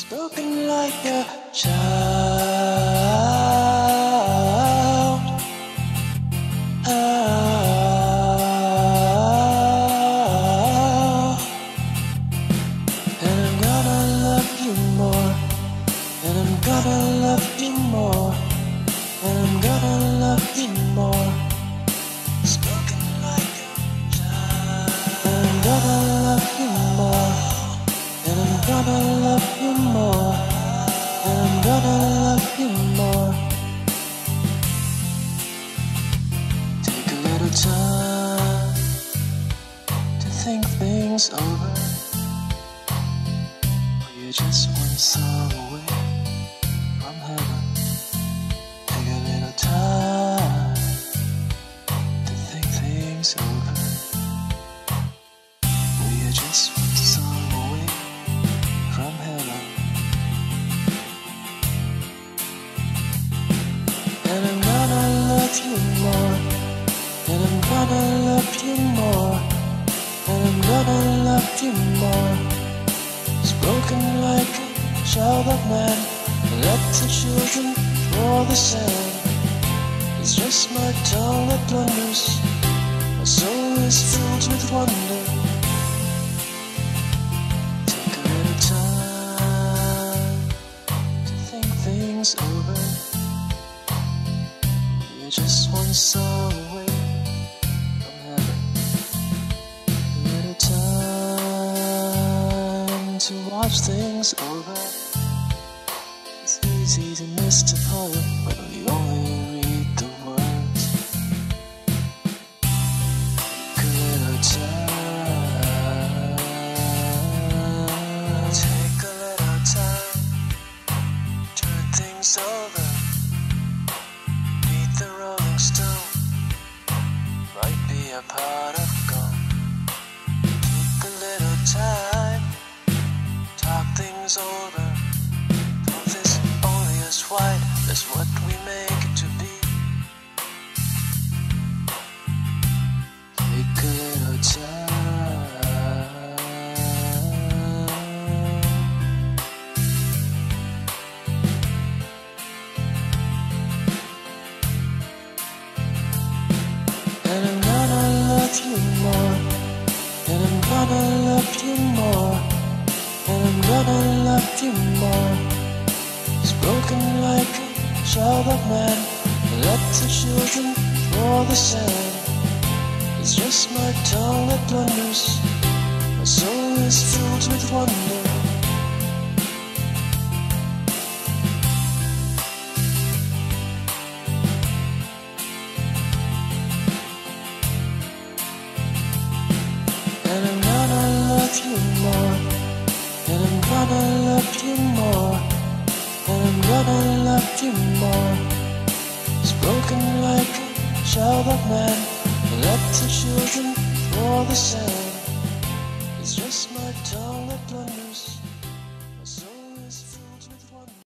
spoken like a child. Things over. Or you're just one song away from heaven. Take a little time to think things over. We are just one song away from heaven. And I'm gonna love you more. And I'm gonna love you more. And I'm you more. Spoken like a child of man. Let the children draw the sand. It's just my tongue that blunders. My soul is filled with wonder. Take a little time to think things over. You're just one song watch things over. It's easy to miss the only read the words. Take a little time. Turn things over. Meet the Rolling Stone. Might be a part of as what we make it to be. Take a little time. And I'm gonna love you more. And I'm gonna love you more. And I'm gonna love you more. Spoken like a child of man. Let the children draw the sand. It's just my tongue that blunders. My soul is filled with wonder. And I'm gonna love you more. And I'm gonna love you more. And I'm gonna love more. Spoken like a child of man. Let the children draw the sand. It's just my tongue that blunders.